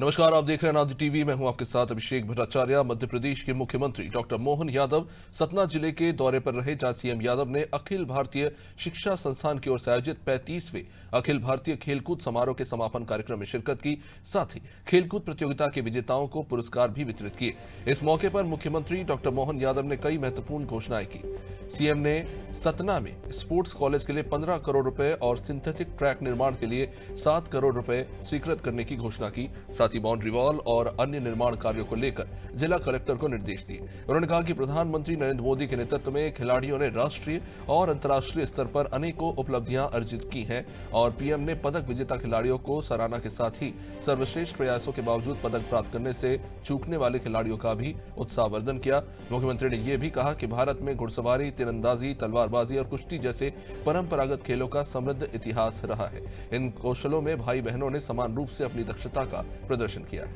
नमस्कार, आप देख रहे हैं नादी टीवी। मैं हूँ आपके साथ अभिषेक भट्टाचार्य मध्य प्रदेश के मुख्यमंत्री डॉक्टर मोहन यादव। सतना ज़िले के दौरे पर रहे जहाँ सीएम यादव ने अखिल भारतीय शिक्षा संस्थान की ओर से आयोजित पैंतीसवें अखिल भारतीय खेलकूद समारोह के समापन कार्यक्रम में शिरकत की। साथ ही खेलकूद प्रतियोगिता के विजेताओं को पुरस्कार भी वितरित किए। इस मौके पर मुख्यमंत्री डॉक्टर मोहन यादव ने कई महत्वपूर्ण घोषणाएँ की। सीएम ने सतना में स्पोर्ट्स कॉलेज के लिए 15 करोड़ रुपए और सिंथेटिक ट्रैक निर्माण के लिए 7 करोड़ रुपए स्वीकृत करने की घोषणा की। साथ ही बाउंड्री वॉल और अन्य निर्माण कार्यों को लेकर जिला कलेक्टर को निर्देश दिए। उन्होंने कहा कि प्रधानमंत्री नरेंद्र मोदी के नेतृत्व में खिलाड़ियों ने राष्ट्रीय और अंतर्राष्ट्रीय स्तर पर अनेकों उपलब्धियाँ अर्जित की हैं और पीएम ने पदक विजेता खिलाड़ियों को सराहना के साथ ही सर्वश्रेष्ठ प्रयासों के बावजूद पदक प्राप्त करने से चूकने वाले खिलाड़ियों का भी उत्साहवर्धन किया। मुख्यमंत्री ने यह भी कहा कि भारत में घुड़सवारी, तीरंदाजी, तलवारबाजी और कुश्ती जैसे परंपरागत खेलों का समृद्ध इतिहास रहा है। इन कौशलों में भाई बहनों ने समान रूप से अपनी दक्षता का प्रदर्शन किया है।